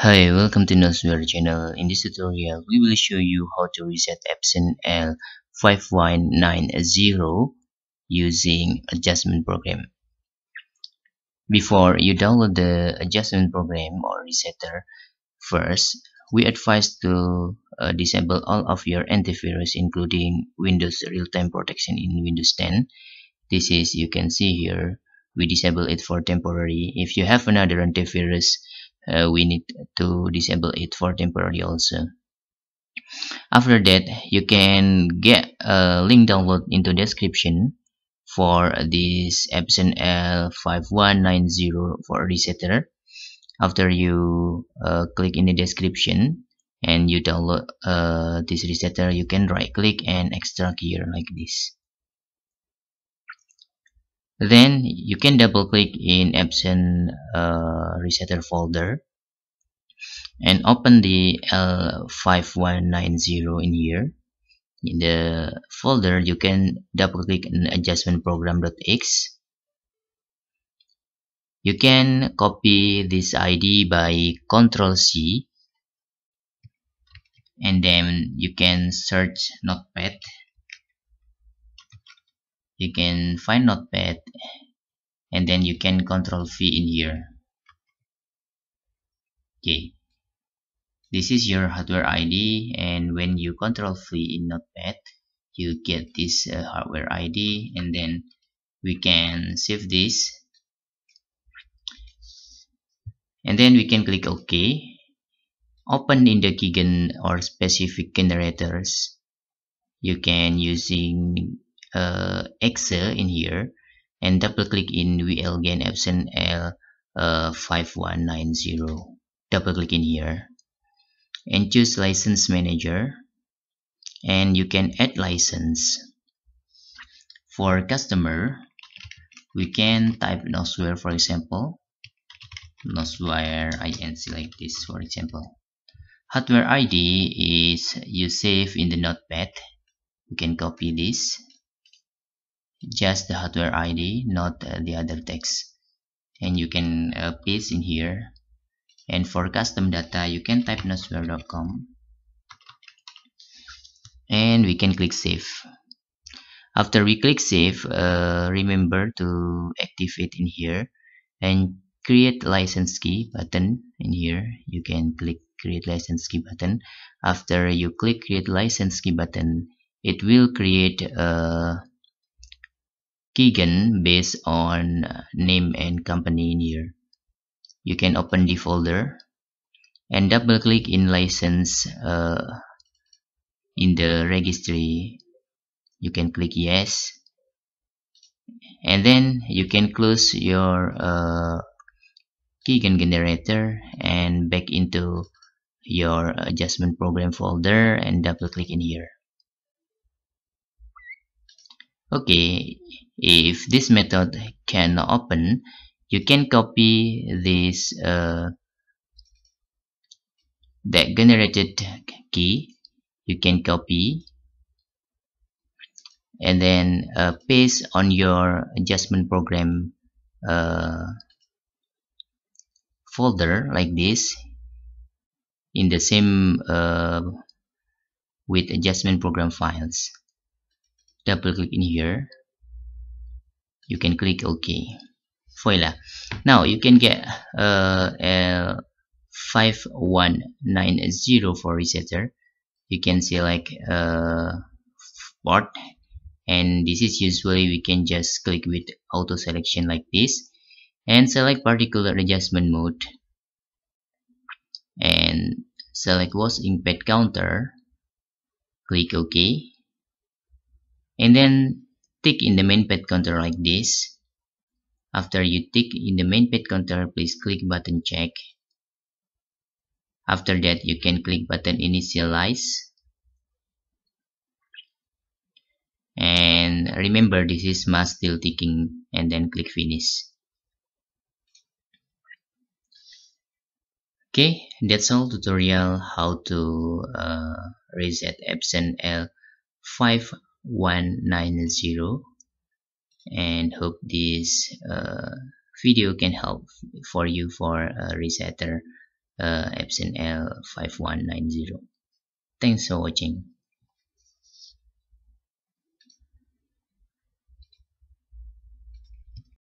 Hi, welcome to Nosware channel. In this tutorial, we will show you how to reset Epson L5190 using adjustment program. Before you download the adjustment program or resetter, first, we advise to uh, disable all of your antivirus including Windows real-time protection in Windows 10. This is, you can see here, we disable it for temporary. If you have another antivirus, uh, we need to disable it for temporary also. After that you can get a link download into description for this Epson L5190 for resetter. After you uh, click in the description and you download uh, this resetter you can right click and extract here like this then you can double click in Epson uh, resetter folder and open the L5190 in here. In the folder you can double click on adjustment program.x you can copy this ID by Ctrl C and then you can search notepad you can find notepad and then you can control V in here. Okay. This is your hardware ID and when you control V in notepad you get this uh, hardware ID and then we can save this. And then we can click OK. Open in the keygen or specific generators. You can using uh, Excel in here and double click in VLGAN Epson L5190 uh, double click in here and choose license manager and you can add license. For customer we can type Nosware for example. Nosware inc like this for example. Hardware ID is you save in the notepad. You can copy this just the hardware ID not uh, the other text. And you can uh, paste in here. And for custom data you can type nosware.com and we can click save. After we click save uh, remember to activate in here and create license key button in here. You can click create license key button. After you click create license key button it will create a keygen based on uh, name and company in here you can open the folder and double click in license uh, in the registry. You can click yes. And then you can close your uh, keygen generator and back into your adjustment program folder and double click in here okay if this method can open you can copy this uh, that generated key. You can copy and then uh, paste on your adjustment program uh, folder like this in the same uh, with adjustment program files double click in here. You can click OK. Voila. Now you can get uh, a 5190 for resetter. You can select uh, port and this is usually we can just click with auto selection like this and select particular adjustment mode. And select waste ink pad counter. Click OK and then tick in the main pad counter like this. After you tick in the main pad counter please click button check. After that you can click button initialize. And remember this is mask still ticking and then click finish. Okay that's all tutorial how to uh, reset Epson L5 190 and hope this uh, video can help for you for a resetter uh, epson l5190 thanks for watching